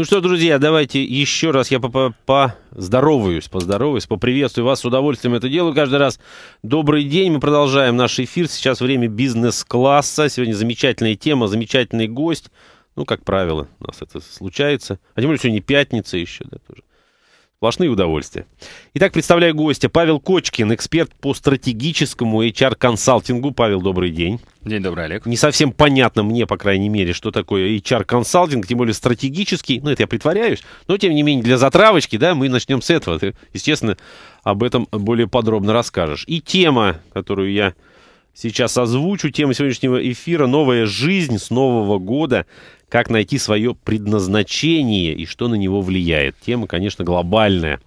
Ну что, друзья, давайте еще раз я поздороваюсь, поздороваюсь, поприветствую вас с удовольствием это делаю каждый раз. Добрый день, мы продолжаем наш эфир. Сейчас время бизнес-класса. Сегодня замечательная тема, замечательный гость. Ну, как правило, у нас это случается. А тем более сегодня пятница еще, да, тоже. Сплошные удовольствия. Итак, представляю гостя. Павел Кочкин, эксперт по стратегическому HR-консалтингу. Павел, добрый день. День добрый, Олег. Не совсем понятно мне, по крайней мере, что такое HR-консалтинг, тем более стратегический. Ну, это я притворяюсь. Но, тем не менее, для затравочки, да, мы начнем с этого. Ты, естественно, об этом более подробно расскажешь. И тема, которую я сейчас озвучу, тема сегодняшнего эфира «Новая жизнь с Нового года как найти свое предназначение и что на него влияет. Тема, конечно, глобальная.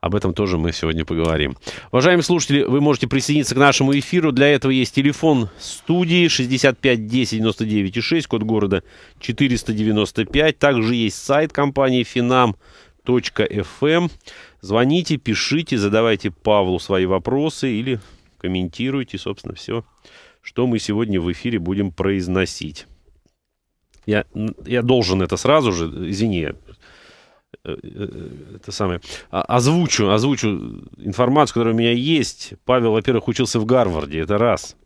Об этом тоже мы сегодня поговорим. Уважаемые слушатели, вы можете присоединиться к нашему эфиру. Для этого есть телефон студии 65 10 99 и 6, код города 495. Также есть сайт компании finam.fm. Звоните, пишите, задавайте Павлу свои вопросы или комментируйте, собственно, все, что мы сегодня в эфире будем произносить. Я, я должен это сразу же, извини, э, э, это самое, озвучу, озвучу информацию, которая у меня есть. Павел, во-первых, учился в Гарварде, это раз.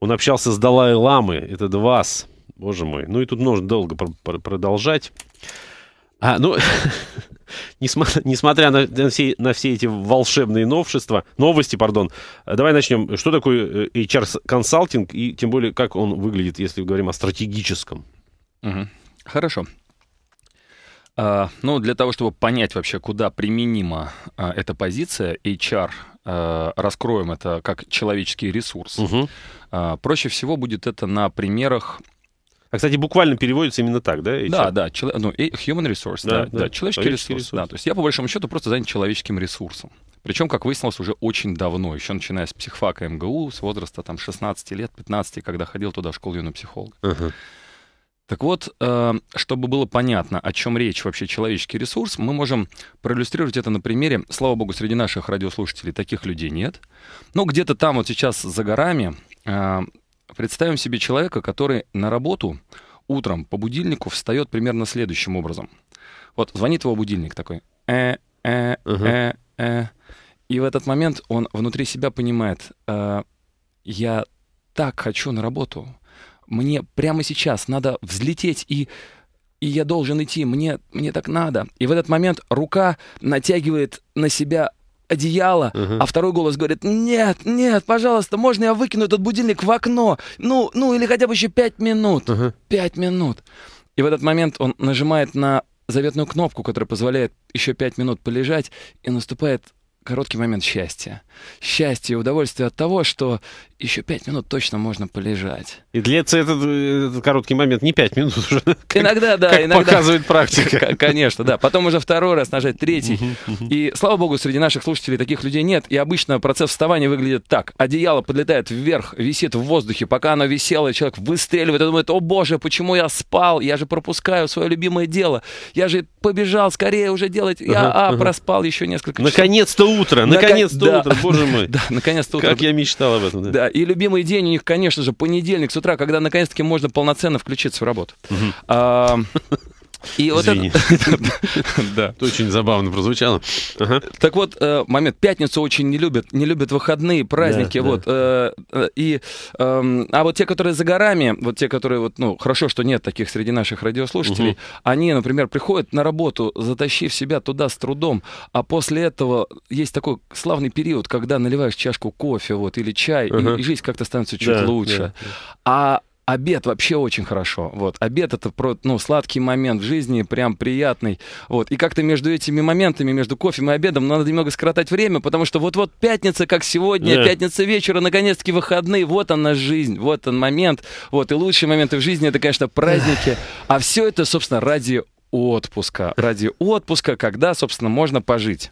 Он общался с Далай-Ламой, это два. Боже мой. Ну и тут нужно долго продолжать. А, ну, несмотря, на, на, все, на все эти волшебные новшества, новости, пардон, давай начнем. Что такое э, HR-консалтинг и тем более, как он выглядит, если говорим о стратегическом? Угу. Хорошо. А, ну, для того, чтобы понять вообще, куда применима а, эта позиция, HR, а, раскроем это как человеческий ресурс. Угу. А, проще всего будет это на примерах а, кстати, буквально переводится именно так, да? HR? Да, да, чело... ну, human resource, да, да, да, да человеческий, человеческий ресурс, ресурс. Да, то есть я, по большому счету, просто занят человеческим ресурсом. Причем, как выяснилось, уже очень давно, еще начиная с психфака МГУ, с возраста там 16 лет, 15, когда ходил туда в школу юного психолога. Uh-huh. Так вот, э, чтобы было понятно, о чем речь вообще человеческий ресурс, мы можем проиллюстрировать это на примере. Слава богу, среди наших радиослушателей таких людей нет. Но где-то там вот сейчас за горами э, представим себе человека, который на работу утром по будильнику встает примерно следующим образом. Вот звонит его будильник такой. Э, э, э, э. И в этот момент он внутри себя понимает, я так хочу на работу, мне прямо сейчас надо взлететь и и я должен идти, мне, мне так надо. И в этот момент рука натягивает на себя одеяло, uh-huh. а второй голос говорит, нет, нет, пожалуйста, можно я выкину этот будильник в окно? Ну, ну или хотя бы еще пять минут. Uh-huh. Пять минут. И в этот момент он нажимает на заветную кнопку, которая позволяет еще пять минут полежать, и наступает короткий момент счастья. Счастье и удовольствие от того, что еще пять минут точно можно полежать. И длится этот, этот короткий момент не пять минут уже. Иногда, да. Как иногда. показывает практика. Конечно, да. Потом уже второй раз нажать третий. И, слава богу, среди наших слушателей таких людей нет. И обычно процесс вставания выглядит так. Одеяло подлетает вверх, висит в воздухе. Пока оно висело, человек выстреливает и думает, о боже, почему я спал? Я же пропускаю свое любимое дело. Я же побежал скорее уже делать. Я, а, проспал еще несколько часов. Наконец-то утро, наконец-то утро, боже мой. Да, наконец-то утро. Как я мечтал об этом. Да, и любимый день у них, конечно же, понедельник с утра, когда наконец-таки можно полноценно включиться в работу. И вот это... Это очень забавно прозвучало. Так вот, э, момент. Пятницу очень не любят. Не любят выходные, праздники. Вот. Э, и, э, а вот те, которые за горами, вот те, которые, вот, ну, хорошо, что нет таких среди наших радиослушателей, они, например, приходят на работу, затащив себя туда с трудом, а после этого есть такой славный период, когда наливаешь чашку кофе вот, или чай, и, жизнь как-то становится чуть лучше. А Обед вообще очень хорошо. Вот. Обед это про, ну, сладкий момент в жизни, прям приятный. Вот. И как-то между этими моментами, между кофе и обедом, надо немного скоротать время, потому что вот-вот пятница, как сегодня, yeah. пятница вечера, наконец-таки выходные, вот она жизнь, вот он момент. Вот. И лучшие моменты в жизни это, конечно, праздники. А все это, собственно, ради отпуска. Ради отпуска, когда, собственно, можно пожить.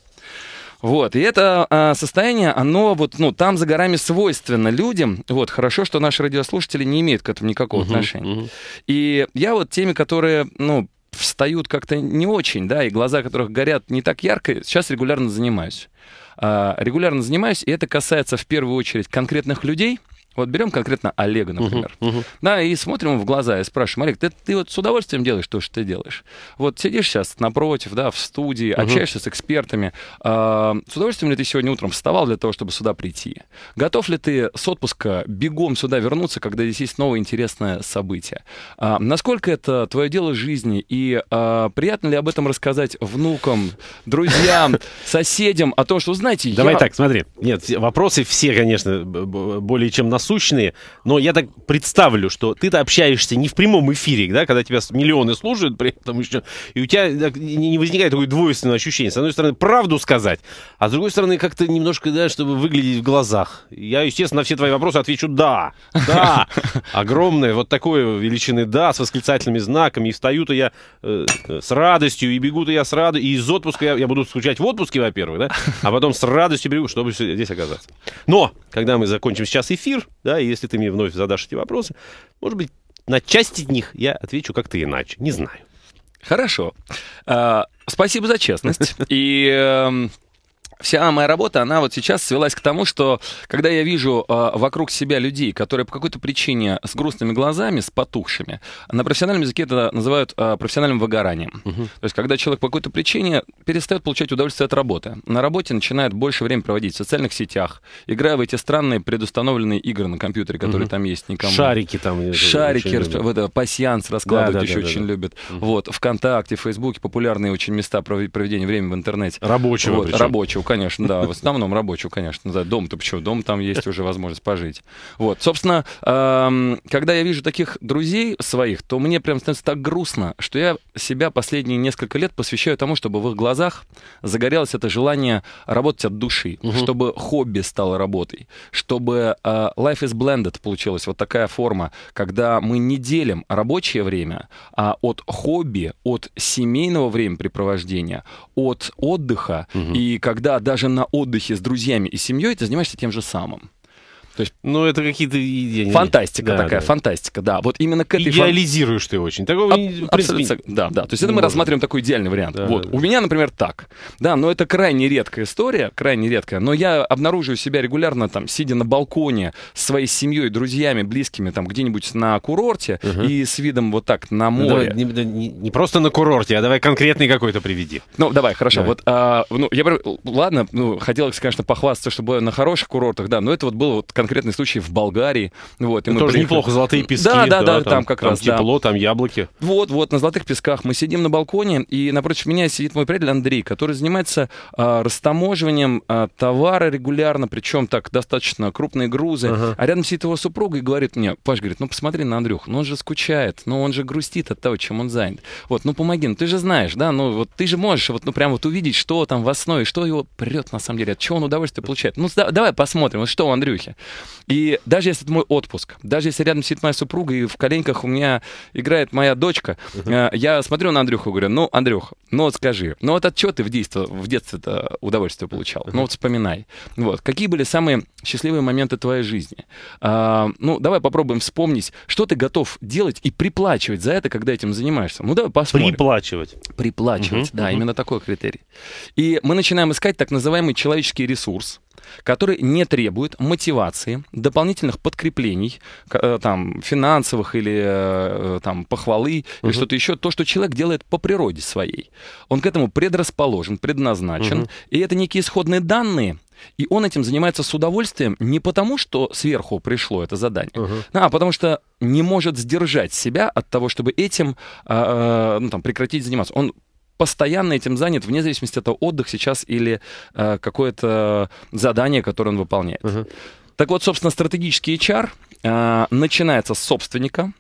Вот, и это а, состояние, оно вот, ну, там за горами свойственно людям. Вот, хорошо, что наши радиослушатели не имеют к этому никакого uh-huh, отношения. Uh-huh. И я вот теми, которые, ну, встают как-то не очень, да, и глаза которых горят не так ярко, сейчас регулярно занимаюсь. А, регулярно занимаюсь, и это касается в первую очередь конкретных людей, Вот берем конкретно Олега, например. Uh-huh, uh-huh. Да, и смотрим в глаза и спрашиваем, Олег, ты, ты вот с удовольствием делаешь то, что ты делаешь? Вот сидишь сейчас напротив, да, в студии, uh-huh. общаешься с экспертами. А, с удовольствием ли ты сегодня утром вставал для того, чтобы сюда прийти? Готов ли ты с отпуска бегом сюда вернуться, когда здесь есть новое интересное событие? А, насколько это твое дело жизни? И а, приятно ли об этом рассказать внукам, друзьям, соседям о том, что, знаете, Давай я... так, смотри. Нет, вопросы все, конечно, более чем насущные, но я так представлю, что ты-то общаешься не в прямом эфире, да, когда тебя миллионы слушают при этом еще, и у тебя не возникает такое двойственное ощущение. С одной стороны, правду сказать, а с другой стороны, как-то немножко, да, чтобы выглядеть в глазах. Я, естественно, на все твои вопросы отвечу «да». Да. Огромное вот такое величины «да» с восклицательными знаками. И встаю-то я э, с радостью, и бегу-то я с радостью, и из отпуска я, я буду скучать в отпуске, во-первых, да, а потом с радостью бегу, чтобы здесь оказаться. Но, когда мы закончим сейчас эфир, да, и если ты мне вновь задашь эти вопросы, может быть, на часть из них я отвечу как-то иначе. Не знаю. Хорошо. А, спасибо за честность. И эм, вся моя работа, она вот сейчас свелась к тому, что когда я вижу э, вокруг себя людей, которые по какой-то причине с грустными глазами, с потухшими, на профессиональном языке это называют э, профессиональным выгоранием. Угу. То есть когда человек по какой-то причине перестает получать удовольствие от работы, на работе начинает больше времени проводить в социальных сетях, играя в эти странные предустановленные игры на компьютере, которые угу. там есть никому. Шарики там. Шарики, расп... это, пассианс раскладывать да, да, еще да, очень да, любят. Угу. Вот, ВКонтакте, в Фейсбуке популярные очень места проведения времени в интернете. Рабочего вот, Рабочего, конечно, да, в основном рабочую, конечно, да, дом-то почему, дом там есть уже возможность пожить. Вот, собственно, когда я вижу таких друзей своих, то мне прям становится так грустно, что я себя последние несколько лет посвящаю тому, чтобы в их глазах загорелось это желание работать от души, угу. чтобы хобби стало работой, чтобы uh, life is blended получилась вот такая форма, когда мы не делим рабочее время а от хобби, от семейного времяпрепровождения, от отдыха, угу. и когда даже на отдыхе с друзьями и семьей ты занимаешься тем же самым. То есть, ну, это какие-то. Фантастика да, такая, да. фантастика, да. Вот именно к этой... Идеализируешь фан... ты очень. Такого, а, в принципе, да, да. То есть это мы рассматриваем такой идеальный вариант. Да, вот. Да. У меня, например, так. Да, но это крайне редкая история, крайне редкая. Но я обнаруживаю себя регулярно, там, сидя на балконе с своей семьей, друзьями, близкими, там, где-нибудь на курорте угу. и с видом вот так на ну, море. Ну, давай, не, не просто на курорте, а давай конкретный какой-то приведи. Ну, давай, хорошо. Давай. Вот, а, ну, я, ладно, ну, хотелось, конечно, похвастаться, что было на хороших курортах, да, но это вот был вот конкретный случай в Болгарии. Вот, и мы тоже приехали... неплохо, золотые пески. Да, да, да, там, там как там раз. тепло, да. там яблоки. Вот, вот, на золотых песках. Мы сидим на балконе, и напротив меня сидит мой приятель Андрей, который занимается а, растаможиванием а, товара регулярно, причем так достаточно крупные грузы. Ага. А рядом сидит его супруга и говорит мне, Паш, говорит, ну посмотри на Андрюху, ну он же скучает, ну он же грустит от того, чем он занят. Вот, ну помоги, ну ты же знаешь, да, ну вот ты же можешь вот, ну прям вот увидеть, что там в основе, что его прет на самом деле, от чего он удовольствие получает. Ну да, давай посмотрим, вот что у Андрюхи. И даже если это мой отпуск. Даже если рядом сидит моя супруга, и в коленках у меня играет моя дочка, uh-huh. я смотрю на Андрюху и говорю, ну, Андрюх, ну вот скажи, ну вот от чего ты в, детстве, в детстве-то удовольствие получал? Uh-huh. Ну вот вспоминай. Вот. Какие были самые счастливые моменты твоей жизни? А, ну, давай попробуем вспомнить, что ты готов делать и приплачивать за это, когда этим занимаешься. Ну, давай посмотрим. Приплачивать. Приплачивать, uh-huh. да, uh-huh. именно такой критерий. И мы начинаем искать так называемый человеческий ресурс, который не требует мотивации, дополнительных подкреплений, э, там, финансовых или э, там, похвалы, угу. или что-то еще, то, что человек делает по природе своей. Он к этому предрасположен, предназначен, угу. и это некие исходные данные, и он этим занимается с удовольствием не потому, что сверху пришло это задание, uh-huh. а потому что не может сдержать себя от того, чтобы этим э, ну, там, прекратить заниматься. Он постоянно этим занят, вне зависимости от того, отдых сейчас или э, какое-то задание, которое он выполняет. Uh-huh. Так вот, собственно, стратегический HR э, начинается с собственника.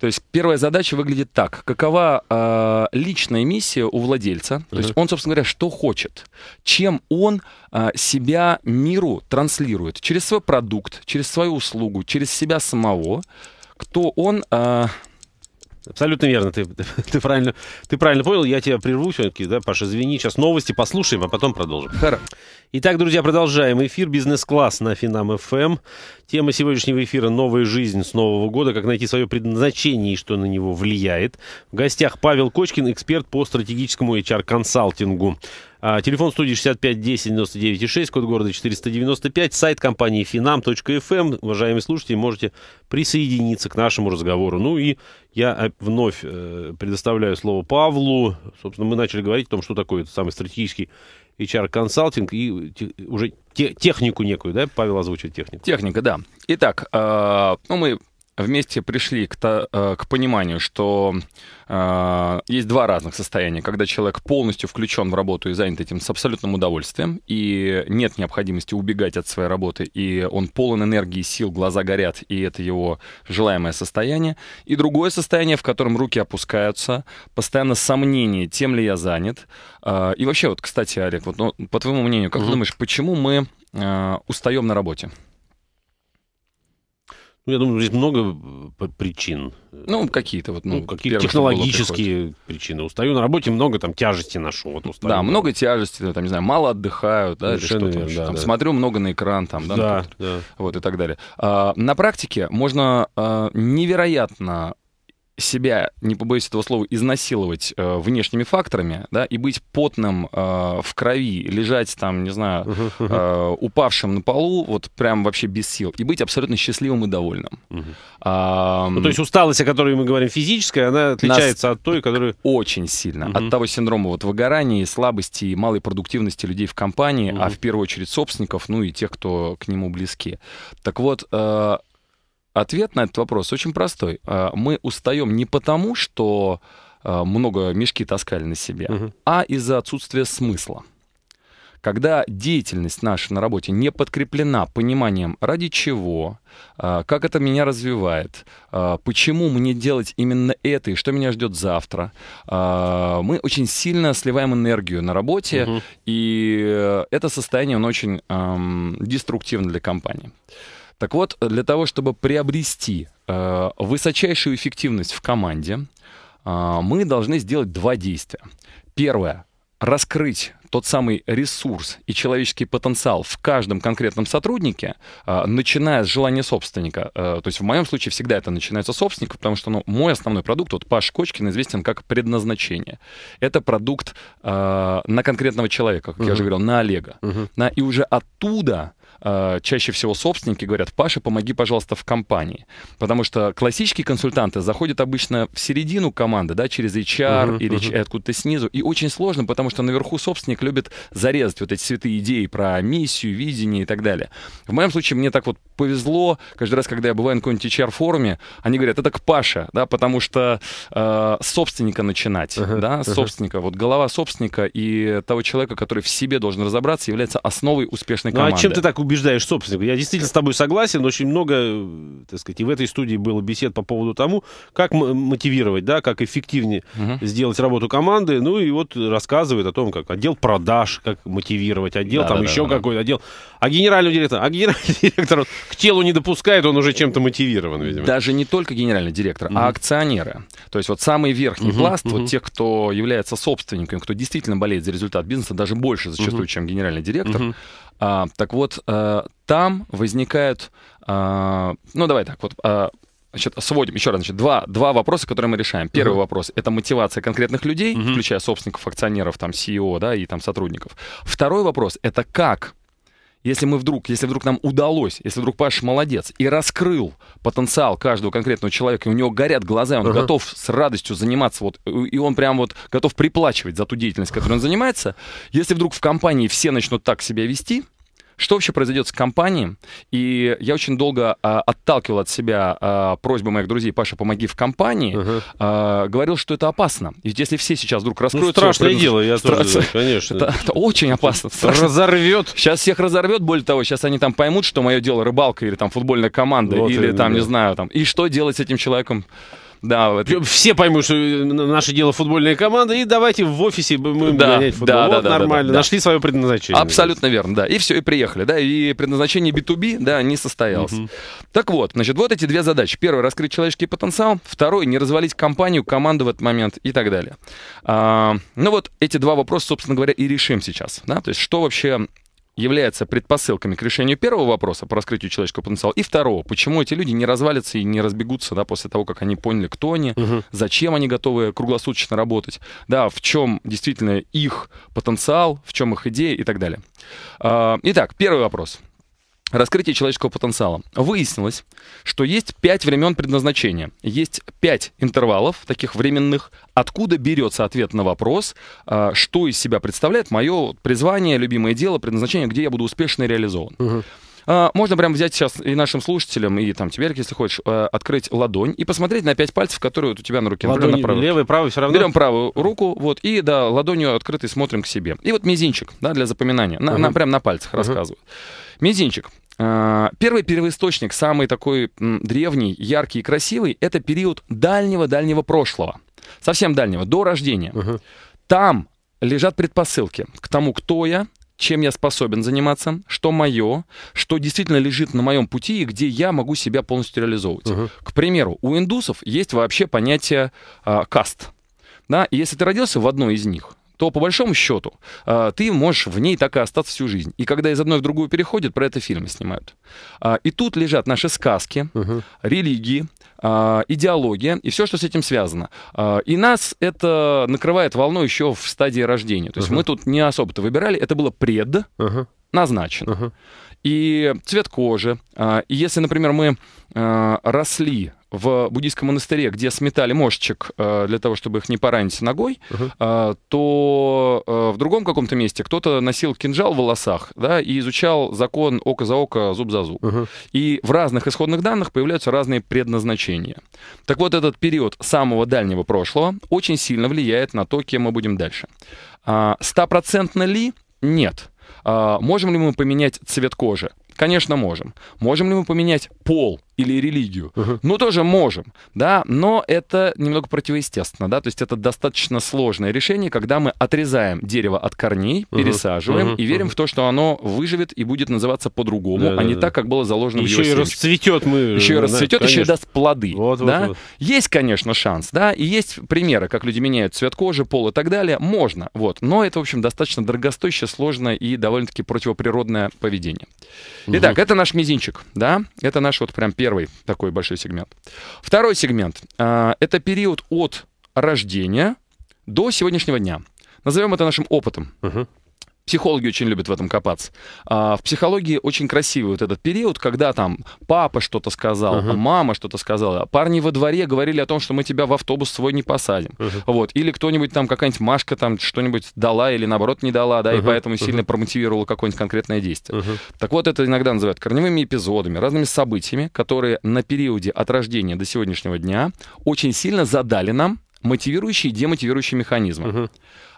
То есть первая задача выглядит так. Какова э, личная миссия у владельца? Uh-huh. То есть он, собственно говоря, что хочет? Чем он э, себя миру транслирует? Через свой продукт, через свою услугу, через себя самого? Кто он... Э, Абсолютно верно, ты, ты, правильно, ты правильно понял, я тебя прерву все-таки, да, Паша, извини, сейчас новости послушаем, а потом продолжим. Хорошо. Итак, друзья, продолжаем эфир «Бизнес-класс» на Финам ФМ. Тема сегодняшнего эфира «Новая жизнь с Нового года. Как найти свое предназначение и что на него влияет». В гостях Павел Кочкин, эксперт по стратегическому HR-консалтингу. А, телефон студии 65 10 99 6, код города 495, сайт компании finam.fm. Эм. Уважаемые слушатели, можете присоединиться к нашему разговору. Ну и я вновь э, предоставляю слово Павлу. Собственно, мы начали говорить о том, что такое этот самый стратегический HR-консалтинг и уже те, технику некую, да, Павел озвучит технику. Техника, да. Итак, э, ну мы вместе пришли к, э, к пониманию, что э, есть два разных состояния, когда человек полностью включен в работу и занят этим с абсолютным удовольствием, и нет необходимости убегать от своей работы, и он полон энергии, сил, глаза горят, и это его желаемое состояние. И другое состояние, в котором руки опускаются, постоянно сомнение, тем ли я занят. Э, и вообще, вот, кстати, Олег, вот, ну, по твоему мнению, как угу. ты думаешь, почему мы э, устаем на работе? Ну, я думаю, здесь много э, причин. Ну, какие-то вот, ну, ну какие технологические причины. Устаю на работе, много там тяжести ношу. Вот устаю, да, много тяжести, там, не знаю, мало отдыхаю, да, или что-то. Верно, да, там, да. Смотрю много на экран, там, да, да, да. вот и так далее. А, на практике можно а, невероятно себя, не побоюсь этого слова, изнасиловать э, внешними факторами, да, и быть потным э, в крови, лежать там, не знаю, э, упавшим на полу, вот прям вообще без сил, и быть абсолютно счастливым и довольным. А, ну, то есть усталость, о которой мы говорим, физическая, она отличается от той, которая... Очень сильно. От того синдрома вот выгорания, слабости и малой продуктивности людей в компании, а в первую очередь собственников, ну и тех, кто к нему близки. Так вот, э, Ответ на этот вопрос очень простой. А, мы устаем не потому, что а, много мешки таскали на себе, угу. а из-за отсутствия смысла. Когда деятельность наша на работе не подкреплена пониманием, ради чего, а, как это меня развивает, почему мне делать именно это и что меня ждет завтра, мы очень сильно сливаем энергию на работе, угу. и это состояние, оно очень эм, деструктивно для компании. Так вот, для того, чтобы приобрести э, высочайшую эффективность в команде, э, мы должны сделать два действия. Первое раскрыть тот самый ресурс и человеческий потенциал в каждом конкретном сотруднике, э, начиная с желания собственника. Э, то есть в моем случае всегда это начинается с собственника, потому что ну, мой основной продукт, вот Паш Кочкин, известен как предназначение. Это продукт э, на конкретного человека, как uh-huh. я уже говорил, на Олега. Uh-huh. На, и уже оттуда э, чаще всего собственники говорят, Паша, помоги, пожалуйста, в компании. Потому что классические консультанты заходят обычно в середину команды, да, через HR uh-huh, или uh-huh. откуда-то снизу. И очень сложно, потому что наверху собственник любит зарезать вот эти святые идеи про миссию, видение и так далее. В моем случае мне так вот повезло, каждый раз, когда я бываю на каком-нибудь HR-форуме, они говорят, это к Паша, да, потому что э, собственника начинать, uh-huh, да, uh-huh. собственника, вот голова собственника и того человека, который в себе должен разобраться, является основой успешной команды. Ну а чем ты так убеждаешь собственника? Я действительно с тобой согласен, очень много, так сказать, и в этой студии было бесед по поводу тому, как мотивировать, да, как эффективнее uh-huh. сделать работу команды, ну и вот рассказывает о том, как отдел продаж, как мотивировать отдел, да, там да, еще да, какой-то отдел. А генеральный директор, а генеральный директор к телу не допускает, он уже чем-то мотивирован, видимо. Даже не только генеральный директор, mm-hmm. а акционеры. То есть вот самый верхний mm-hmm. пласт, mm-hmm. вот тех, кто является собственником, кто действительно болеет за результат бизнеса, даже больше зачастую, mm-hmm. чем генеральный директор. Mm-hmm. А, так вот, а, там возникают, а, ну давай так, вот а, Значит, сводим еще раз. Значит, два, два вопроса, которые мы решаем. Первый uh-huh. вопрос это мотивация конкретных людей, uh-huh. включая собственников, акционеров, там, CEO, да, и там сотрудников. Второй вопрос это как если мы вдруг, если вдруг нам удалось, если вдруг Паша молодец и раскрыл потенциал каждого конкретного человека, и у него горят глаза, он uh-huh. готов с радостью заниматься, вот, и он прям вот готов приплачивать за ту деятельность, которой он занимается, если вдруг в компании все начнут так себя вести, что вообще произойдет с компанией? И я очень долго а, отталкивал от себя а, просьбы моих друзей, Паша, помоги в компании, uh-huh. а, говорил, что это опасно. Ведь если все сейчас вдруг раскроют... Ну, страшное предназ... дело, я Стра... тоже, конечно. Это, это очень опасно. Разорвет. Сейчас всех разорвет, более того, сейчас они там поймут, что мое дело рыбалка или там футбольная команда, вот или там, да. не знаю, там, и что делать с этим человеком? Да, вот. Все поймут, что наше дело футбольная команда, и давайте в офисе мы да, гонять футбол. Да, вот, да, нормально, да, нашли свое предназначение. Абсолютно верно, да. И все, и приехали, да, и предназначение B2B, да, не состоялось. Угу. Так вот, значит, вот эти две задачи. Первое, раскрыть человеческий потенциал. Второй, не развалить компанию, команду в этот момент и так далее. А, ну вот эти два вопроса, собственно говоря, и решим сейчас, да, то есть что вообще является предпосылками к решению первого вопроса по раскрытию человеческого потенциала и второго, почему эти люди не развалятся и не разбегутся да, после того, как они поняли, кто они, угу. зачем они готовы круглосуточно работать, да, в чем действительно их потенциал, в чем их идея и так далее. А, итак, первый вопрос раскрытие человеческого потенциала. Выяснилось, что есть пять времен предназначения. Есть пять интервалов, таких временных, откуда берется ответ на вопрос, а, что из себя представляет мое призвание, любимое дело, предназначение, где я буду успешно реализован. Угу. Можно прямо взять сейчас и нашим слушателям, и там тебе, если хочешь, а, открыть ладонь и посмотреть на пять пальцев, которые вот у тебя на руке. Ладонь например, на правой. левой, правой все равно? Берем правую руку, вот, и, да, ладонью открытой смотрим к себе. И вот мизинчик, да, для запоминания, на, uh на, прям на пальцах uh рассказываю. Мизинчик. А, первый первоисточник, самый такой древний, яркий и красивый, это период дальнего-дальнего прошлого. Совсем дальнего, до рождения. Угу. Там лежат предпосылки к тому, кто я, чем я способен заниматься, что мое, что действительно лежит на моем пути и где я могу себя полностью реализовывать. Угу. К примеру, у индусов есть вообще понятие э, каст. Да? И если ты родился в одной из них, то по большому счету а, ты можешь в ней так и остаться всю жизнь. И когда из одной в другую переходит, про это фильмы снимают. А, и тут лежат наши сказки, угу. религии, а, идеология и все, что с этим связано. И нас это накрывает волной еще в стадии рождения. То есть угу. мы тут не особо-то выбирали, это было пред угу. И цвет кожи. И если, например, мы росли в буддийском монастыре, где сметали мошечек э, для того, чтобы их не поранить ногой, uh-huh. то в другом каком-то месте кто-то носил кинжал в волосах да, и изучал закон око за око, зуб за зуб. Uh-huh. И в разных исходных данных появляются разные предназначения. Так вот, этот период самого дальнего прошлого очень сильно влияет на то, кем мы будем дальше. А, стопроцентно ли? Нет. А, можем ли мы поменять цвет кожи? Конечно, можем. Можем ли мы поменять пол или религию? Uh-huh. Ну, тоже можем, да, но это немного противоестественно, да, то есть это достаточно сложное решение, когда мы отрезаем дерево от корней, uh-huh. пересаживаем uh-huh. и верим uh-huh. в то, что оно выживет и будет называться по-другому, да, а не да, так, как было заложено еще в его Еще и расцветет мы. Еще и расцветет, да, еще и даст плоды, вот, да. Вот, вот. Есть, конечно, шанс, да, и есть примеры, как люди меняют цвет кожи, пол и так далее, можно, вот, но это, в общем, достаточно дорогостоящее, сложное и довольно-таки противоприродное поведение. Итак, угу. это наш мизинчик, да, это наш вот прям первый такой большой сегмент. Второй сегмент э, это период от рождения до сегодняшнего дня. Назовем это нашим опытом. Угу. Психологи очень любят в этом копаться. А, в психологии очень красивый вот этот период, когда там папа что-то сказал, uh-huh. мама что-то сказала, парни во дворе говорили о том, что мы тебя в автобус свой не посадим. Uh-huh. Вот. Или кто-нибудь там, какая-нибудь Машка там что-нибудь дала или наоборот не дала, да, uh-huh. и поэтому uh-huh. сильно промотивировала какое-нибудь конкретное действие. Uh-huh. Так вот, это иногда называют корневыми эпизодами, разными событиями, которые на периоде от рождения до сегодняшнего дня очень сильно задали нам мотивирующие и демотивирующие механизмы. Угу.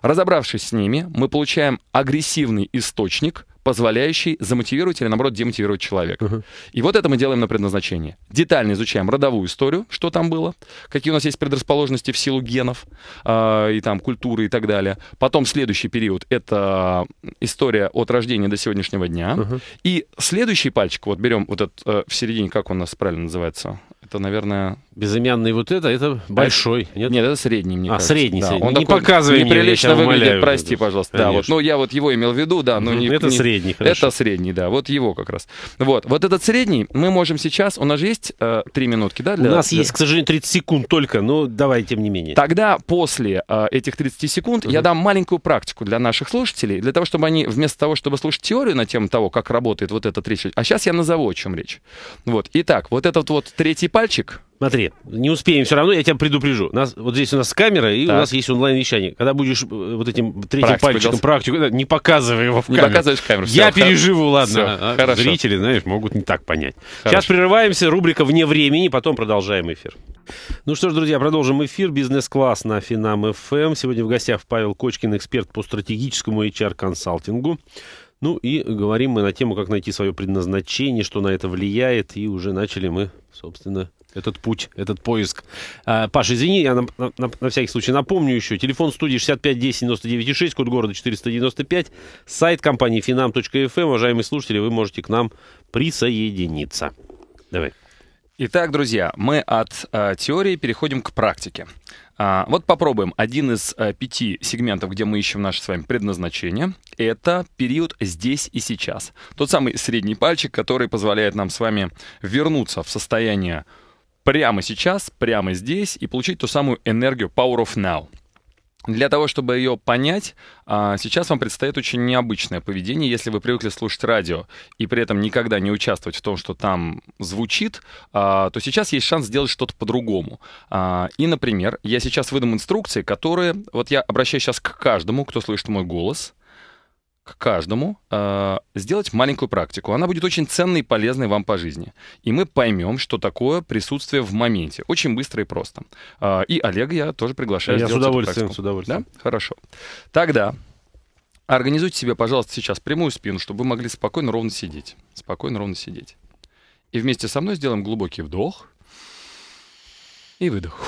Разобравшись с ними, мы получаем агрессивный источник, позволяющий замотивировать или, наоборот, демотивировать человека. Uh-huh. И вот это мы делаем на предназначение. Детально изучаем родовую историю, что там было, какие у нас есть предрасположенности в силу генов, э, и там культуры и так далее. Потом следующий период — это история от рождения до сегодняшнего дня. Uh-huh. И следующий пальчик, вот берем вот этот э, в середине, как он у нас правильно называется? Это, наверное... Безымянный вот это, это большой, нет? Нет, это средний, мне а, кажется. средний, да. средний. Он не показывай мне, неприлично выглядит, умоляю, прости, пожалуйста. Конечно. Да, вот, ну, я вот его имел в виду, да, но не... Это не, средний, хорошо. Это средний, да, вот его как раз. Вот, вот этот средний мы можем сейчас, у нас же есть э, минутки, да? Для, у нас для... есть, к сожалению, 30 секунд только, но давай, тем не менее. Тогда после э, этих 30 секунд uh-huh. я дам маленькую практику для наших слушателей, для того, чтобы они вместо того, чтобы слушать теорию на тему того, как работает вот этот речь, а сейчас я назову, о чем речь. Вот, итак, вот этот вот третий пальчик, Смотри, не успеем все равно, я тебя предупрежу. Нас, вот здесь у нас камера, и так. у нас есть онлайн-вещание. Когда будешь э, вот этим третьим Практику пальчиком практику, не показывай его в камеру. Не показываешь камеру. Все, я переживу, ладно. Все, а хорошо. Зрители, знаешь, могут не так понять. Хорошо. Сейчас прерываемся, рубрика «Вне времени», потом продолжаем эфир. Ну что ж, друзья, продолжим эфир. Бизнес-класс на Финам ФМ. Сегодня в гостях Павел Кочкин, эксперт по стратегическому HR-консалтингу. Ну и говорим мы на тему, как найти свое предназначение, что на это влияет, и уже начали мы, собственно, этот путь, этот поиск. А, Паша, извини, я на, на, на всякий случай напомню еще. Телефон студии 65 10 99 6, код города 495, сайт компании finam.fm. Уважаемые слушатели, вы можете к нам присоединиться. Давай. Итак, друзья, мы от э, теории переходим к практике. А, вот попробуем. Один из э, пяти сегментов, где мы ищем наше с вами предназначение, это период здесь и сейчас. Тот самый средний пальчик, который позволяет нам с вами вернуться в состояние прямо сейчас, прямо здесь и получить ту самую энергию Power of Now. Для того, чтобы ее понять, а, сейчас вам предстоит очень необычное поведение. Если вы привыкли слушать радио и при этом никогда не участвовать в том, что там звучит, а, то сейчас есть шанс сделать что-то по-другому. А, и, например, я сейчас выдам инструкции, которые... Вот я обращаюсь сейчас к каждому, кто слышит мой голос к каждому э, сделать маленькую практику. Она будет очень ценной и полезной вам по жизни. И мы поймем, что такое присутствие в моменте. Очень быстро и просто. Э, и Олега я тоже приглашаю я сделать с удовольствием, с удовольствием. Да? Хорошо. Тогда организуйте себе, пожалуйста, сейчас прямую спину, чтобы вы могли спокойно, ровно сидеть. Спокойно, ровно сидеть. И вместе со мной сделаем глубокий вдох и выдох.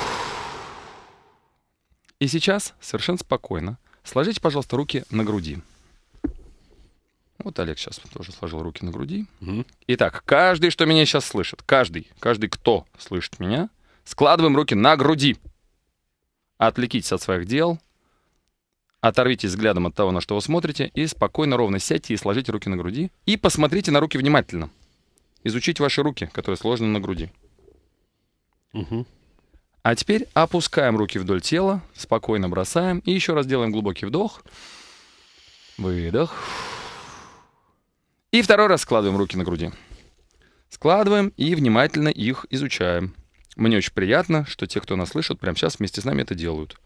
И сейчас совершенно спокойно сложите, пожалуйста, руки на груди. Вот Олег сейчас тоже сложил руки на груди. Угу. Итак, каждый, что меня сейчас слышит, каждый, каждый, кто слышит меня, складываем руки на груди. Отвлекитесь от своих дел, оторвитесь взглядом от того, на что вы смотрите, и спокойно, ровно сядьте и сложите руки на груди. И посмотрите на руки внимательно. Изучите ваши руки, которые сложены на груди. Угу. А теперь опускаем руки вдоль тела, спокойно бросаем. И еще раз делаем глубокий вдох. Выдох. И второй раз складываем руки на груди. Складываем и внимательно их изучаем. Мне очень приятно, что те, кто нас слышит, прямо сейчас вместе с нами это делают.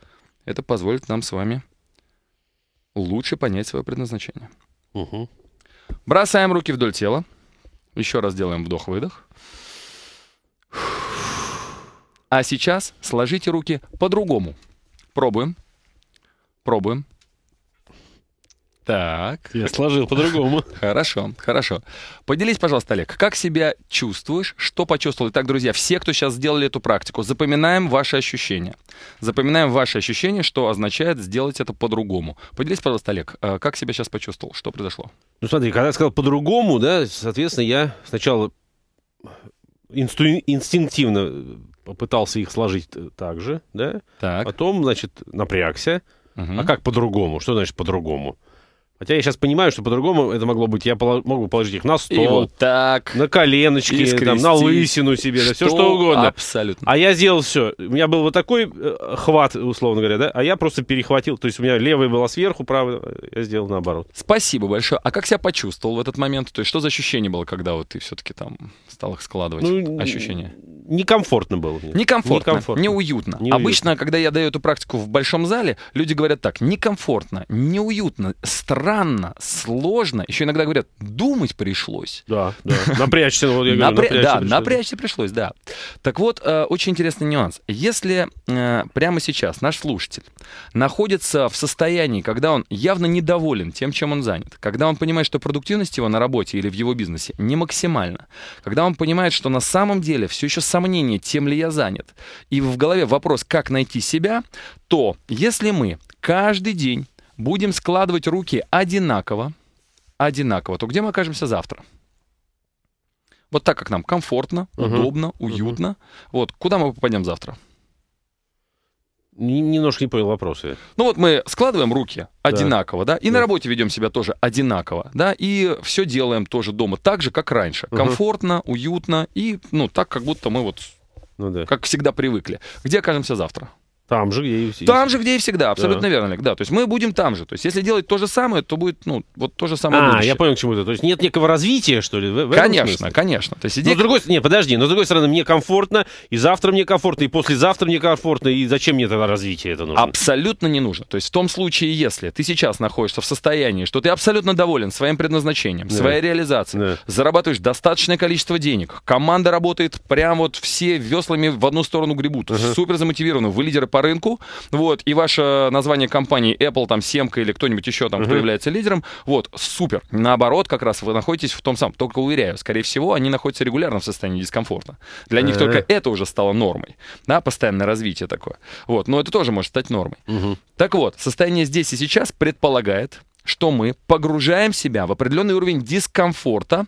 Это позволит нам с вами лучше понять свое предназначение. Угу. Бросаем руки вдоль тела. Еще раз делаем вдох-выдох. А сейчас сложите руки по-другому. Пробуем. Пробуем. Так. Я сложил по-другому. Хорошо, хорошо. Поделись, пожалуйста, Олег, как себя чувствуешь, что почувствовал? Итак, друзья, все, кто сейчас сделали эту практику, запоминаем ваши ощущения. Запоминаем ваши ощущения, что означает сделать это по-другому. Поделись, пожалуйста, Олег, э, как себя сейчас почувствовал? Что произошло? Ну, смотри, когда я сказал по-другому, да, соответственно, я сначала инсту- инстинктивно попытался их сложить так же, да, так. потом, значит, напрягся. Угу. А как по-другому? Что значит по-другому? Хотя я сейчас понимаю, что по-другому это могло быть. Я поло- могу положить их на стол, и вот так, на коленочки, там, на лысину себе, что да, все что угодно. Абсолютно. А я сделал все. У меня был вот такой э, хват, условно говоря, да, а я просто перехватил. То есть у меня левая была сверху, правая, я сделал наоборот. Спасибо большое. А как себя почувствовал в этот момент? То есть что за ощущение было, когда вот ты все-таки там стал их складывать? Ну, ощущения? Некомфортно было. Мне. Некомфортно, некомфортно. неуютно. неуютно. Обычно, когда я даю эту практику в большом зале, люди говорят так, некомфортно, неуютно, странно сложно. Еще иногда говорят, думать пришлось. Да, да. Напрячься, вот я говорю, Напря... напрячься Да, пришлось. напрячься пришлось, да. Так вот, э, очень интересный нюанс. Если э, прямо сейчас наш слушатель находится в состоянии, когда он явно недоволен тем, чем он занят, когда он понимает, что продуктивность его на работе или в его бизнесе не максимальна, когда он понимает, что на самом деле все еще сомнение, тем ли я занят, и в голове вопрос, как найти себя, то если мы каждый день будем складывать руки одинаково, одинаково, то где мы окажемся завтра? Вот так, как нам комфортно, uh-huh. удобно, уютно. Uh-huh. Вот, куда мы попадем завтра? Немножко не понял вопросы. Ну вот мы складываем руки одинаково, да, да и да. на работе ведем себя тоже одинаково, да, и все делаем тоже дома так же, как раньше. Uh-huh. Комфортно, уютно и, ну, так, как будто мы вот, ну, да. как всегда привыкли. Где окажемся завтра? Там же, где и всегда. Там же, где и всегда, абсолютно да. верно, Олег. Да, то есть мы будем там же. То есть если делать то же самое, то будет, ну, вот то же самое А, будущее. я понял, к чему это. То есть нет некого развития, что ли, в, в Конечно, конечно. То есть иди... Но с другой не, подожди, но с другой стороны, мне комфортно, и завтра мне комфортно, и послезавтра мне комфортно, и зачем мне тогда развитие это нужно? Абсолютно не нужно. То есть в том случае, если ты сейчас находишься в состоянии, что ты абсолютно доволен своим предназначением, да. своей реализацией, да. зарабатываешь достаточное количество денег, команда работает прям вот все веслами в одну сторону гребут, uh-huh. супер замотивированы, вы лидеры по рынку, вот, и ваше название компании Apple, там, Семка или кто-нибудь еще там, uh-huh. кто является лидером, вот, супер. Наоборот, как раз вы находитесь в том самом, только уверяю, скорее всего, они находятся регулярно в состоянии дискомфорта. Для них только это уже стало нормой, да, постоянное развитие такое. Вот, но это тоже может стать нормой. Uh-huh. Так вот, состояние здесь и сейчас предполагает, что мы погружаем себя в определенный уровень дискомфорта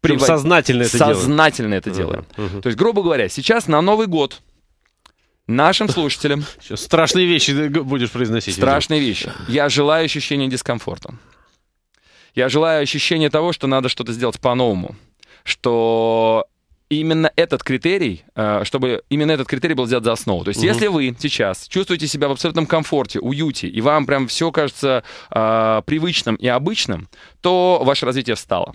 Прив... Сознательно это Сознательно делаем. это делаем. Uh-huh. То есть, грубо говоря, сейчас на Новый год нашим слушателям... Сейчас страшные вещи будешь произносить. Страшные вещи. Я желаю ощущения дискомфорта. Я желаю ощущения того, что надо что-то сделать по-новому. Что именно этот критерий, э, чтобы именно этот критерий был взят за основу. То есть, угу. если вы сейчас чувствуете себя в абсолютном комфорте, уюте, и вам прям все кажется э, привычным и обычным, то ваше развитие встало.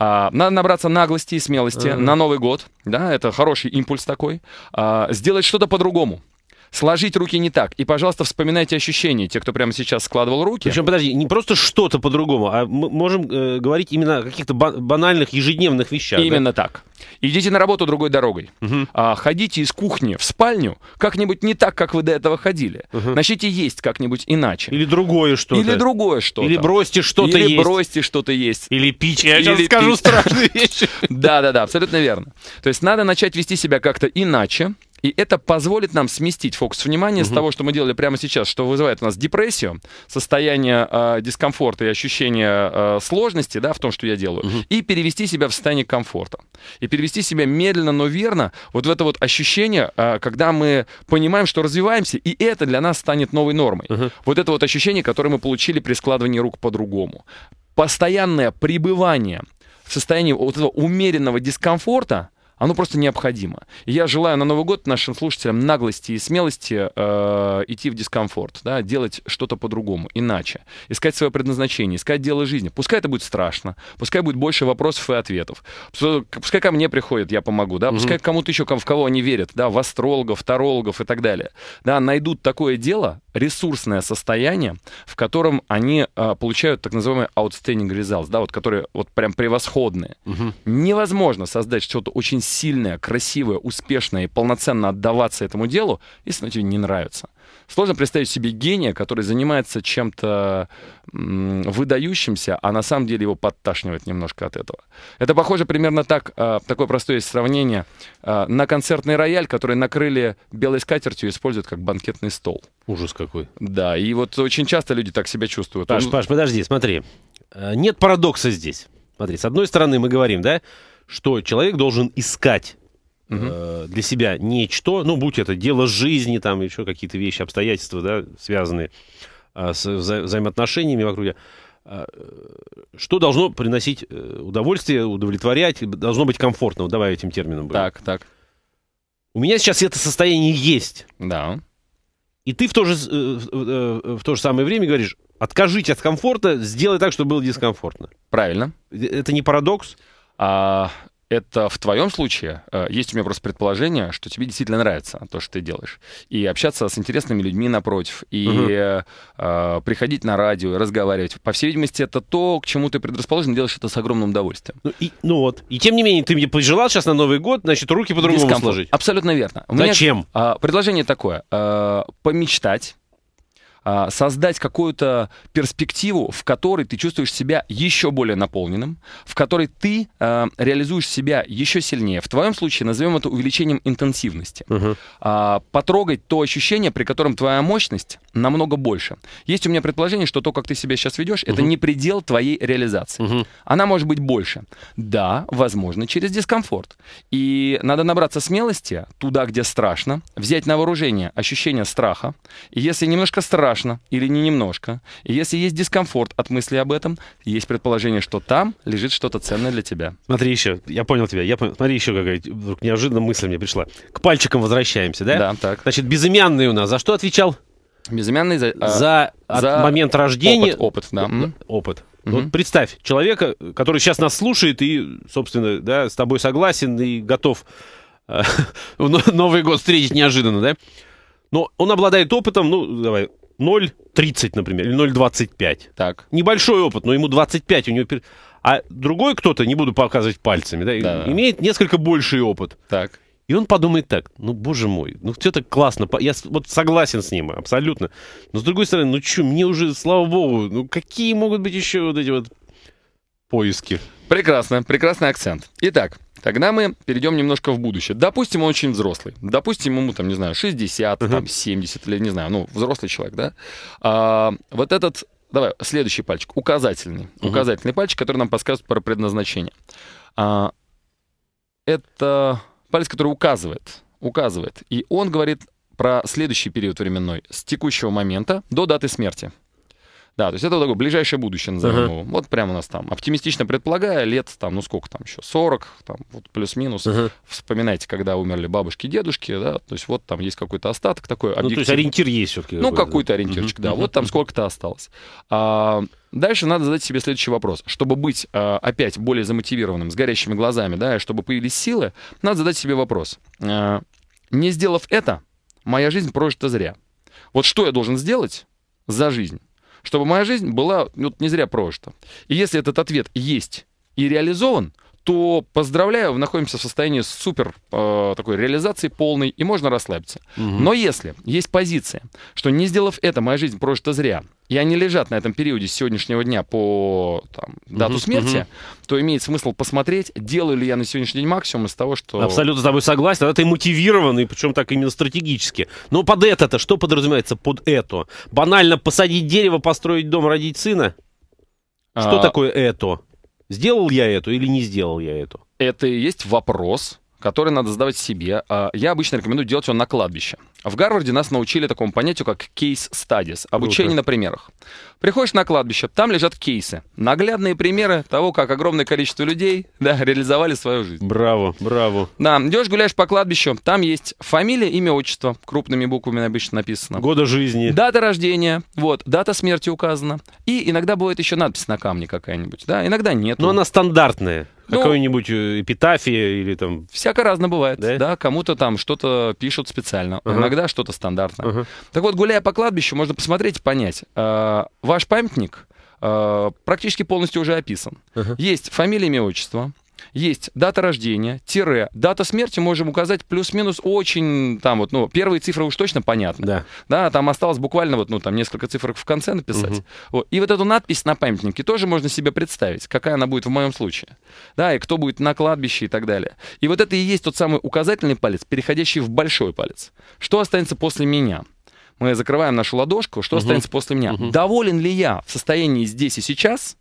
А, надо набраться наглости и смелости uh-huh. на Новый год, да, это хороший импульс такой, а, сделать что-то по-другому. Сложить руки не так. И, пожалуйста, вспоминайте ощущения, те, кто прямо сейчас складывал руки. Причем, подожди, не просто что-то по-другому, а мы можем э, говорить именно о каких-то банальных ежедневных вещах. Именно да? так. Идите на работу другой дорогой. Угу. А, ходите из кухни в спальню как-нибудь не так, как вы до этого ходили. Угу. Начните есть как-нибудь иначе. Или другое что-то. Или другое что-то. Или бросьте что-то Или есть. Или бросьте что-то есть. Или пить. Я сейчас скажу страшные вещи. Да-да-да, абсолютно верно. То есть надо начать вести себя как-то иначе. И это позволит нам сместить фокус внимания угу. с того, что мы делали прямо сейчас, что вызывает у нас депрессию, состояние э, дискомфорта и ощущение э, сложности да, в том, что я делаю, угу. и перевести себя в состояние комфорта. И перевести себя медленно, но верно вот в это вот ощущение, э, когда мы понимаем, что развиваемся, и это для нас станет новой нормой. Угу. Вот это вот ощущение, которое мы получили при складывании рук по-другому. Постоянное пребывание в состоянии вот этого умеренного дискомфорта, оно просто необходимо. И я желаю на Новый год нашим слушателям наглости и смелости э, идти в дискомфорт, да, делать что-то по-другому, иначе, искать свое предназначение, искать дело жизни. Пускай это будет страшно, пускай будет больше вопросов и ответов. Пускай ко мне приходят, я помогу, да, пускай кому-то еще, в кого они верят, да, в астрологов, тарологов и так далее, да, найдут такое дело, ресурсное состояние, в котором они э, получают так называемые outstanding results, да, вот которые вот прям превосходные. Угу. Невозможно создать что-то очень сильное, красивое, успешное и полноценно отдаваться этому делу, если оно тебе не нравится. Сложно представить себе гения, который занимается чем-то выдающимся, а на самом деле его подташнивает немножко от этого. Это похоже примерно так, а, такое простое есть сравнение, а, на концертный рояль, который накрыли белой скатертью и используют как банкетный стол. Ужас какой. Да, и вот очень часто люди так себя чувствуют. Паш, Он... Паш, подожди, смотри. Э, нет парадокса здесь. Смотри, с одной стороны мы говорим, да, что человек должен искать угу. э, для себя нечто, ну, будь это дело жизни, там еще какие-то вещи, обстоятельства, да, связанные э, с вза взаимоотношениями вокруг э, что должно приносить э, удовольствие, удовлетворять, должно быть комфортно, вот давай этим термином будем. Так, так. У меня сейчас это состояние есть. Да. И ты в то же, э, в то же самое время говоришь, откажите от комфорта, сделай так, чтобы было дискомфортно. Правильно. Это не парадокс? А, это в твоем случае э, есть у меня просто предположение, что тебе действительно нравится то, что ты делаешь. И общаться с интересными людьми напротив, и угу. э, приходить на радио, разговаривать. По всей видимости, это то, к чему ты предрасположен, делаешь это с огромным удовольствием. Ну, и, ну вот. И тем не менее, ты мне пожелал сейчас на Новый год, значит, руки по-другому сложить. Абсолютно верно. У Зачем? Меня, э, предложение такое. Э, помечтать а, создать какую-то перспективу, в которой ты чувствуешь себя еще более наполненным, в которой ты э, реализуешь себя еще сильнее. В твоем случае назовем это увеличением интенсивности. Uh-huh. А, потрогать то ощущение, при котором твоя мощность намного больше. Есть у меня предположение, что то, как ты себя сейчас ведешь, uh-huh. это не предел твоей реализации. Uh-huh. Она может быть больше. Да, возможно, через дискомфорт. И надо набраться смелости туда, где страшно, взять на вооружение ощущение страха. И если немножко страшно, страшно или не немножко. И если есть дискомфорт от мысли об этом, есть предположение, что там лежит что-то ценное для тебя. Смотри еще, я понял тебя, я понял, смотри еще какая вдруг неожиданно мысль мне пришла. К пальчикам возвращаемся, да? Да, так. Значит, безымянный у нас за что отвечал? Безымянный за... А, за, за момент рождения... Опыт, опыт да. Опыт. Угу. Вот представь человека, который сейчас нас слушает и, собственно, да, с тобой согласен и готов э, Новый год встретить неожиданно, да? Но он обладает опытом, ну, давай, 0,30, например, или 0,25. Так. Небольшой опыт, но ему 25, у него... А другой кто-то, не буду показывать пальцами, да, да. имеет несколько больший опыт. Так. И он подумает так, ну, боже мой, ну, все так классно, я вот согласен с ним, абсолютно. Но, с другой стороны, ну, что, мне уже, слава богу, ну, какие могут быть еще вот эти вот поиски? Прекрасно, прекрасный акцент. Итак, Тогда мы перейдем немножко в будущее. Допустим, он очень взрослый. Допустим, ему, там, не знаю, 60, uh-huh. там, 70 или, не знаю, ну, взрослый человек, да? А, вот этот давай, следующий пальчик, указательный. Угу. Указательный пальчик, который нам подсказывает про предназначение. А, это палец, который указывает, указывает. И он говорит про следующий период временной, с текущего момента до даты смерти. Да, то есть это такое ближайшее будущее, назовем uh-huh. его. Вот прямо у нас там. Оптимистично предполагая, лет там, ну сколько там еще, 40, там, вот плюс-минус. Uh-huh. Вспоминайте, когда умерли бабушки, дедушки, да, то есть вот там есть какой-то остаток такой. Ну, то есть ориентир есть все-таки. Ну, какой-то ориентирчик, uh-huh. да. Uh-huh. Вот там сколько-то осталось. А, дальше надо задать себе следующий вопрос. Чтобы быть а, опять более замотивированным, с горящими глазами, да, и чтобы появились силы, надо задать себе вопрос. А, не сделав это, моя жизнь прожита зря. Вот что я должен сделать за жизнь? Чтобы моя жизнь была вот, не зря прожита. И если этот ответ есть и реализован, то поздравляю, вы находимся в состоянии супер э, такой реализации полной, и можно расслабиться. Угу. Но если есть позиция, что не сделав это, моя жизнь прожита зря, и они лежат на этом периоде с сегодняшнего дня по там, дату угу, смерти, угу. то имеет смысл посмотреть, делаю ли я на сегодняшний день максимум из того, что... Абсолютно с тобой согласен. Тогда ты мотивированный, причем так именно стратегически. Но под это-то что подразумевается под это? Банально посадить дерево, построить дом, родить сына? Что а... такое это? Сделал я эту или не сделал я эту? Это и есть вопрос, который надо задавать себе. А, я обычно рекомендую делать его на кладбище. В Гарварде нас научили такому понятию, как case studies, обучение Круто. на примерах. Приходишь на кладбище, там лежат кейсы, наглядные примеры того, как огромное количество людей да, реализовали свою жизнь. Браво, браво. Да, идешь, гуляешь по кладбищу, там есть фамилия, имя, отчество, крупными буквами обычно написано. Года жизни. Дата рождения, вот, дата смерти указана. И иногда бывает еще надпись на камне какая-нибудь, да, иногда нет. Но она стандартная. Ну, Какой-нибудь э, эпитафия или там... Всяко разно бывает, да? да? Кому-то там что-то пишут специально, uh-huh. иногда что-то стандартное. Uh-huh. Так вот, гуляя по кладбищу, можно посмотреть и понять. Э, ваш памятник э, практически полностью уже описан. Uh-huh. Есть фамилия, имя, отчество, есть дата рождения, тире, дата смерти можем указать плюс-минус очень, там вот, ну, первые цифры уж точно понятны. Да. Да, там осталось буквально вот, ну, там несколько цифр в конце написать. Угу. Вот. И вот эту надпись на памятнике тоже можно себе представить, какая она будет в моем случае. Да, и кто будет на кладбище и так далее. И вот это и есть тот самый указательный палец, переходящий в большой палец. Что останется после меня? Мы закрываем нашу ладошку, что угу. останется после меня? Угу. Доволен ли я в состоянии здесь и сейчас?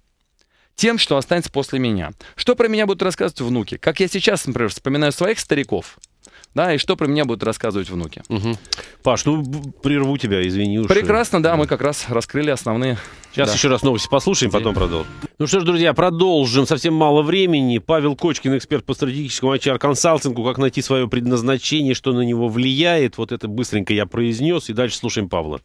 Тем, что останется после меня. Что про меня будут рассказывать внуки? Как я сейчас, например, вспоминаю своих стариков, да, и что про меня будут рассказывать внуки. Угу. Паш, ну прерву тебя, извини. Уж. Прекрасно, да, мы как раз раскрыли основные. Сейчас да. еще раз новости послушаем, потом продолжим. Ну что ж, друзья, продолжим. Совсем мало времени. Павел Кочкин, эксперт по стратегическому HR-консалтингу, как найти свое предназначение, что на него влияет. Вот это быстренько я произнес, и дальше слушаем Павла.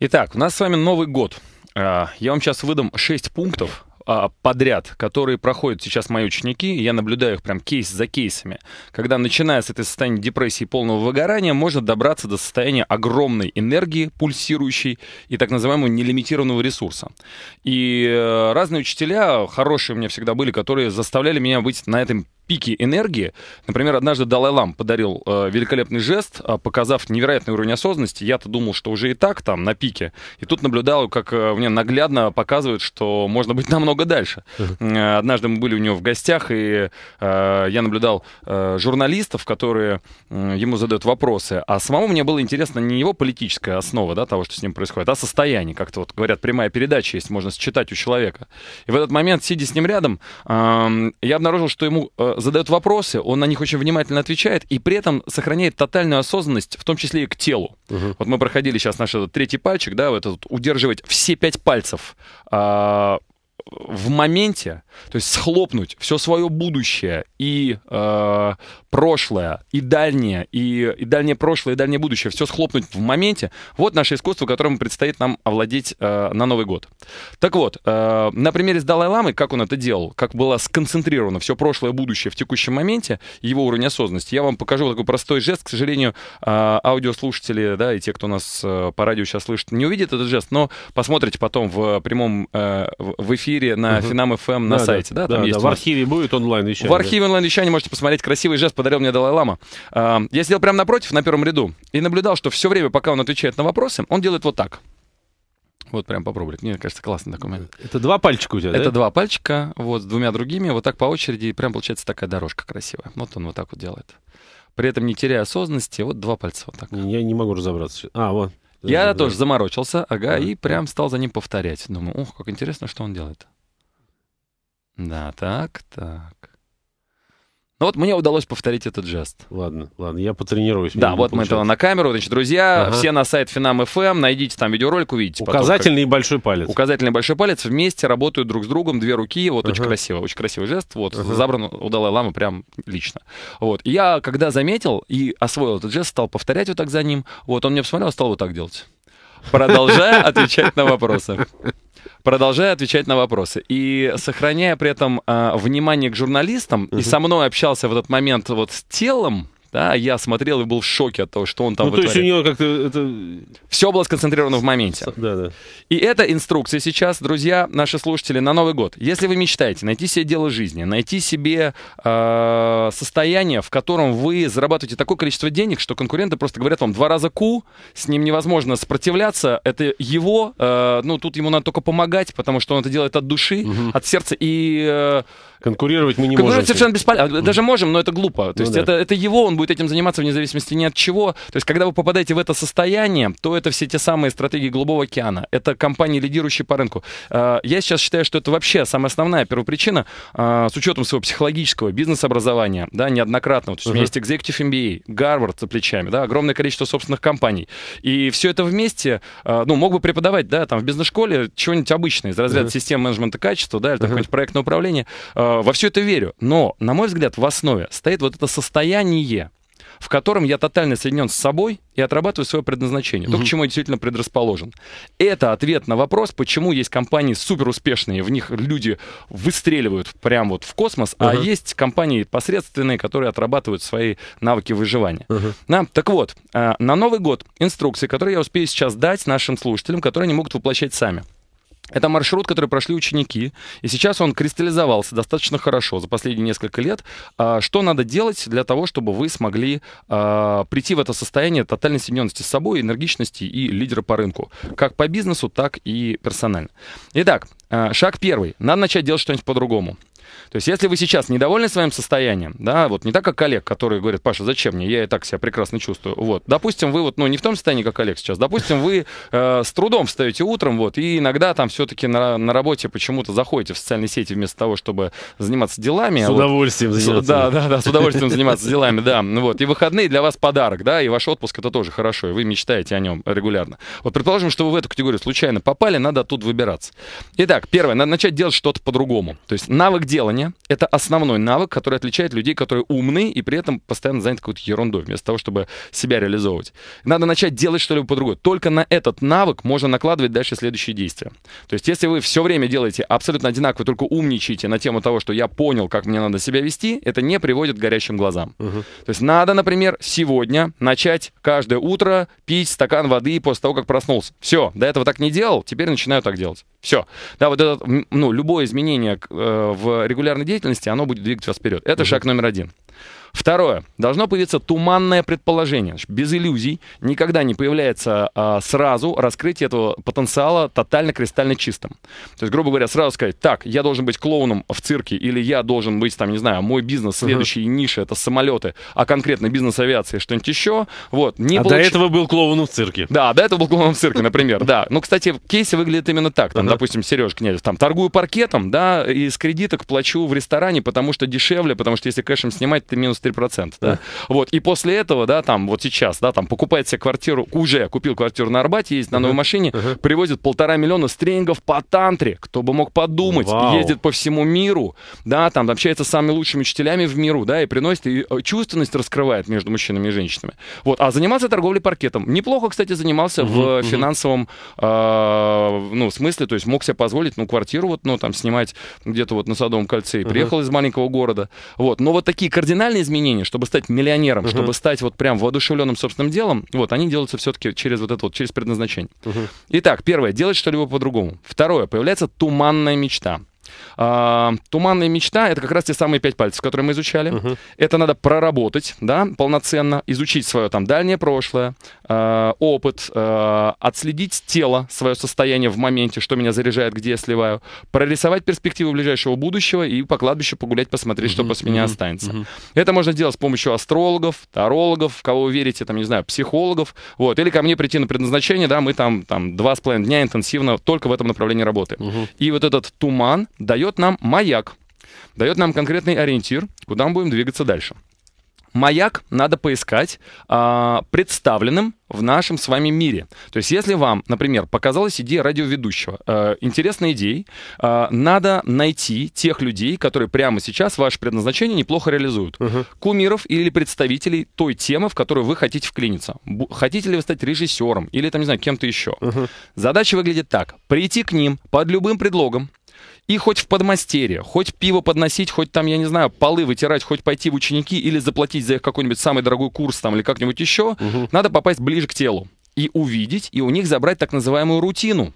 Итак, у нас с вами Новый год. А, я вам сейчас выдам 6 пунктов, а, подряд, которые проходят сейчас мои ученики, я наблюдаю их прям кейс за кейсами, когда, начиная с этой состояния депрессии и полного выгорания, можно добраться до состояния огромной энергии, пульсирующей и так называемого нелимитированного ресурса. И э, разные учителя, хорошие у меня всегда были, которые заставляли меня быть на этом пике энергии. Например, однажды Далай-Лам подарил э, великолепный жест, э, показав невероятный уровень осознанности. Я-то думал, что уже и так там на пике. И тут наблюдал, как э, мне наглядно показывают, что можно быть намного дальше. Uh-huh. Однажды мы были у него в гостях, и э, я наблюдал э, журналистов, которые э, ему задают вопросы. А самому мне было интересно не его политическая основа да, того, что с ним происходит, а состояние. Как-то вот говорят, прямая передача есть, можно считать у человека. И в этот момент, сидя с ним рядом, э, я обнаружил, что ему э, задает вопросы, он на них очень внимательно отвечает и при этом сохраняет тотальную осознанность, в том числе и к телу. Угу. Вот мы проходили сейчас наш этот третий пальчик, да, вот этот удерживать все пять пальцев а, в моменте, то есть схлопнуть все свое будущее и э, прошлое, и дальнее, и, и дальнее прошлое, и дальнее будущее, все схлопнуть в моменте, вот наше искусство, которым предстоит нам овладеть э, на Новый год. Так вот, э, на примере с Далай-Ламой, как он это делал, как было сконцентрировано все прошлое будущее в текущем моменте, его уровень осознанности, я вам покажу такой простой жест, к сожалению, э, аудиослушатели, да, и те, кто нас э, по радио сейчас слышит, не увидят этот жест, но посмотрите потом в прямом, э, в эфире на угу. Финам ФМ на да, сайте, да, да, там да, есть. Да, в архиве будет онлайн вещание. В архиве онлайн вещание можете посмотреть красивый жест подарил мне Далай-Лама. А, я сидел прямо напротив, на первом ряду, и наблюдал, что все время, пока он отвечает на вопросы, он делает вот так. Вот прям попробовать. Мне кажется, классный момент. Это два пальчика у тебя, Это да? два пальчика, вот, с двумя другими, вот так по очереди, и прям получается такая дорожка красивая. Вот он вот так вот делает. При этом не теряя осознанности, вот два пальца вот так. Я не могу разобраться. А, вот. Я да, тоже заморочился, ага, да. и прям стал за ним повторять. Думаю, ох, как интересно, что он делает. Да, так, так. Ну вот мне удалось повторить этот жест. Ладно, ладно, я потренируюсь. Да, вот мы это на камеру. Значит, друзья, ага. все на сайт Финам FM, найдите там видеоролик, увидите. Указательный потом, как... и большой палец. Указательный и большой палец вместе работают друг с другом, две руки. Вот ага. очень красиво, очень красивый жест. Вот, ага. забран у Далай-Ламы прям лично. Вот. И я, когда заметил и освоил этот жест, стал повторять вот так за ним. Вот, он мне посмотрел, стал вот так делать. Продолжая отвечать на вопросы продолжая отвечать на вопросы. И сохраняя при этом э, внимание к журналистам, uh-huh. и со мной общался в этот момент вот с телом, да, я смотрел и был в шоке от того, что он там Ну, то есть у него как-то это... Все было сконцентрировано в моменте. Да, да. И эта инструкция сейчас, друзья, наши слушатели, на Новый год. Если вы мечтаете найти себе дело жизни, найти себе э, состояние, в котором вы зарабатываете такое количество денег, что конкуренты просто говорят вам два раза ку, с ним невозможно сопротивляться, это его, э, ну, тут ему надо только помогать, потому что он это делает от души, угу. от сердца, и... Э, Конкурировать мы не Конкурировать можем. совершенно бесполезно. Даже можем, но это глупо. То ну, есть да. это, это его, он будет этим заниматься вне зависимости ни от чего. То есть когда вы попадаете в это состояние, то это все те самые стратегии Голубого океана. Это компании, лидирующие по рынку. А, я сейчас считаю, что это вообще самая основная первопричина а, с учетом своего психологического бизнес-образования, да, неоднократного. То есть uh-huh. у меня есть Executive MBA, Гарвард за плечами, да, огромное количество собственных компаний. И все это вместе, а, ну, мог бы преподавать, да, там в бизнес-школе чего-нибудь обычное из разряда uh-huh. систем менеджмента качества, да, или uh-huh. какое-нибудь проектное управление во все это верю. Но, на мой взгляд, в основе стоит вот это состояние, в котором я тотально соединен с собой и отрабатываю свое предназначение, угу. то, к чему я действительно предрасположен. Это ответ на вопрос, почему есть компании супер успешные, в них люди выстреливают прямо вот в космос, угу. а есть компании посредственные, которые отрабатывают свои навыки выживания. Угу. Да? Так вот, а, на Новый год инструкции, которые я успею сейчас дать нашим слушателям, которые они могут воплощать сами. Это маршрут, который прошли ученики, и сейчас он кристаллизовался достаточно хорошо за последние несколько лет. А, что надо делать для того, чтобы вы смогли а, прийти в это состояние тотальной соединенности с собой, энергичности и лидера по рынку, как по бизнесу, так и персонально. Итак, а, шаг первый. Надо начать делать что-нибудь по-другому. То есть, если вы сейчас недовольны своим состоянием, да, вот не так, как коллег, которые говорят, Паша, зачем мне, я и так себя прекрасно чувствую. Вот, допустим, вы вот, ну, не в том состоянии, как коллег сейчас, допустим, вы э, с трудом встаете утром, вот, и иногда там все-таки на, на работе почему-то заходите в социальные сети вместо того, чтобы заниматься делами. С а удовольствием вот, заниматься. Да, да, да, с удовольствием заниматься делами, да. Вот, и выходные для вас подарок, да, и ваш отпуск это тоже хорошо, и вы мечтаете о нем регулярно. Вот, предположим, что вы в эту категорию случайно попали, надо оттуда выбираться. Итак, первое, надо начать делать что-то по-другому. То есть навык делания — это основной навык, который отличает людей, которые умны и при этом постоянно заняты какой-то ерундой, вместо того, чтобы себя реализовывать. Надо начать делать что-либо по-другому. Только на этот навык можно накладывать дальше следующие действия. То есть, если вы все время делаете абсолютно одинаково, только умничаете на тему того, что я понял, как мне надо себя вести, это не приводит к горящим глазам. Uh-huh. То есть, надо, например, сегодня начать каждое утро пить стакан воды после того, как проснулся. Все, до этого так не делал, теперь начинаю так делать. Все. Да, вот это, ну, любое изменение э, в регулярной деятельности, оно будет двигать вас вперед. Это угу. шаг номер один. Второе. Должно появиться туманное предположение. Без иллюзий никогда не появляется а, сразу раскрытие этого потенциала тотально кристально чистым. То есть, грубо говоря, сразу сказать, так, я должен быть клоуном в цирке, или я должен быть, там, не знаю, мой бизнес, следующий uh-huh. ниша, это самолеты, а конкретно бизнес авиации, что-нибудь еще. Вот, не а получ... до этого был клоуном в цирке. Да, до этого был клоуном в цирке, например, да. Ну, кстати, в кейсе выглядит именно так. Там, допустим, Сереж Князев, там, торгую паркетом, да, и с кредиток плачу в ресторане, потому что дешевле, потому что если кэшем снимать, ты минус 3%. Да? Вот. И после этого, да, там, вот сейчас, да, там, покупает себе квартиру, уже купил квартиру на Арбате, ездит на новой машине, привозит полтора миллиона стрингов по тантре. Кто бы мог подумать, Вау. ездит по всему миру, да, там, общается с самыми лучшими учителями в миру, да, и приносит, и э, чувственность раскрывает между мужчинами и женщинами. Вот. А занимался торговлей паркетом. Неплохо, кстати, занимался uh-huh, в uh-huh. финансовом, э, ну, смысле, то есть мог себе позволить, ну, квартиру вот, ну, там, снимать где-то вот на Садовом кольце, и uh-huh. приехал из маленького города. Вот. Но вот такие кардинальные изменения, чтобы стать миллионером, uh-huh. чтобы стать вот прям воодушевленным собственным делом, вот, они делаются все-таки через вот это вот, через предназначение. Uh-huh. Итак, первое, делать что-либо по-другому. Второе, появляется туманная мечта. А, туманная мечта — это как раз те самые пять пальцев, которые мы изучали. Uh-huh. Это надо проработать, да, полноценно, изучить свое там дальнее прошлое, э, опыт, э, отследить тело, свое состояние в моменте, что меня заряжает, где я сливаю, прорисовать перспективу ближайшего будущего и по кладбищу погулять, посмотреть, uh-huh. что после uh-huh. меня останется. Uh-huh. Это можно сделать с помощью астрологов, тарологов, кого вы верите, там, не знаю, психологов, вот, или ко мне прийти на предназначение, да, мы там, там два с половиной дня интенсивно только в этом направлении работаем. Uh-huh. И вот этот туман дает нам маяк, дает нам конкретный ориентир, куда мы будем двигаться дальше. Маяк надо поискать э, представленным в нашем с вами мире. То есть, если вам, например, показалась идея радиоведущего, э, интересной идеей, э, надо найти тех людей, которые прямо сейчас ваше предназначение неплохо реализуют. Uh-huh. Кумиров или представителей той темы, в которую вы хотите вклиниться. Б- хотите ли вы стать режиссером или, там, не знаю, кем-то еще. Uh-huh. Задача выглядит так. Прийти к ним под любым предлогом, и хоть в подмастерье, хоть пиво подносить, хоть там, я не знаю, полы вытирать, хоть пойти в ученики или заплатить за их какой-нибудь самый дорогой курс там или как-нибудь еще, угу. надо попасть ближе к телу и увидеть, и у них забрать так называемую рутину.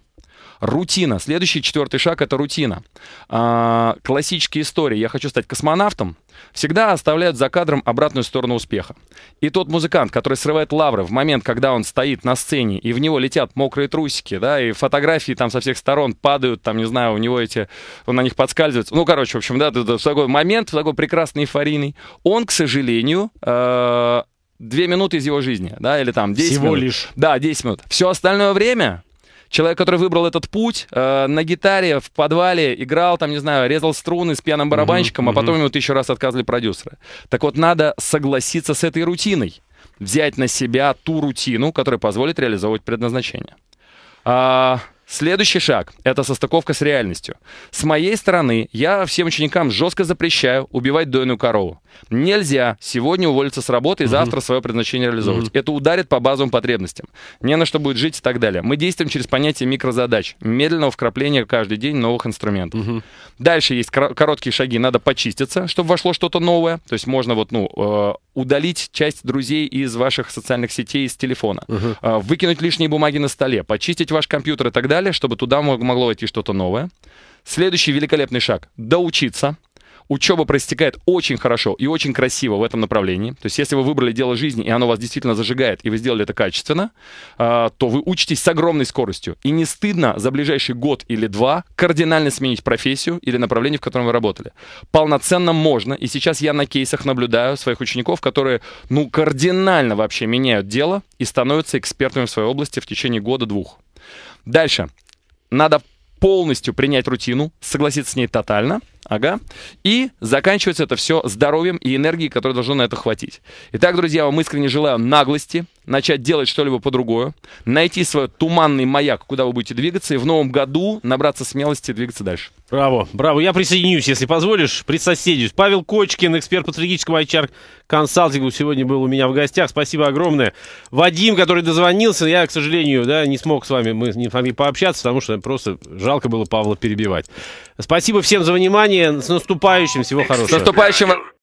Рутина. Следующий четвертый шаг это рутина. А, классические истории. Я хочу стать космонавтом. Всегда оставляют за кадром обратную сторону успеха. И тот музыкант, который срывает лавры в момент, когда он стоит на сцене, и в него летят мокрые трусики, да, и фотографии там со всех сторон падают, там, не знаю, у него эти, он на них подскальзывается. Ну, короче, в общем, да, в такой момент, такой прекрасный эйфорийный, он, к сожалению, э, две минуты из его жизни, да, или там 10 Всего минут. лишь. Да, 10 минут. Все остальное время человек, который выбрал этот путь, э, на гитаре в подвале играл, там, не знаю, резал струны с пьяным барабанщиком, mm-hmm. а потом ему тысячу раз отказывали продюсеры. Так вот, надо согласиться с этой рутиной, взять на себя ту рутину, которая позволит реализовывать предназначение. А, Следующий шаг — это состыковка с реальностью. С моей стороны, я всем ученикам жестко запрещаю убивать дойную корову. Нельзя сегодня уволиться с работы и угу. завтра свое предназначение реализовывать. Угу. Это ударит по базовым потребностям. Не на что будет жить и так далее. Мы действуем через понятие микрозадач, медленного вкрапления каждый день новых инструментов. Угу. Дальше есть короткие шаги. Надо почиститься, чтобы вошло что-то новое. То есть можно вот, ну, э, удалить часть друзей из ваших социальных сетей, из телефона, uh-huh. выкинуть лишние бумаги на столе, почистить ваш компьютер и так далее, чтобы туда могло войти что-то новое. Следующий великолепный шаг — доучиться учеба проистекает очень хорошо и очень красиво в этом направлении. То есть, если вы выбрали дело жизни, и оно вас действительно зажигает, и вы сделали это качественно, а, то вы учитесь с огромной скоростью. И не стыдно за ближайший год или два кардинально сменить профессию или направление, в котором вы работали. Полноценно можно. И сейчас я на кейсах наблюдаю своих учеников, которые, ну, кардинально вообще меняют дело и становятся экспертами в своей области в течение года-двух. Дальше. Надо полностью принять рутину, согласиться с ней тотально – Ага. И заканчивается это все здоровьем и энергией, которая должно на это хватить. Итак, друзья, вам искренне желаю наглости, начать делать что-либо по-другому, найти свой туманный маяк, куда вы будете двигаться, и в новом году набраться смелости и двигаться дальше. Браво, браво. Я присоединюсь, если позволишь, присоседюсь. Павел Кочкин, эксперт по стратегическому HR консалтингу, сегодня был у меня в гостях. Спасибо огромное. Вадим, который дозвонился, я, к сожалению, да, не смог с вами, мы не смогли пообщаться, потому что просто жалко было Павла перебивать. Спасибо всем за внимание. С наступающим. Всего хорошего. С наступающим.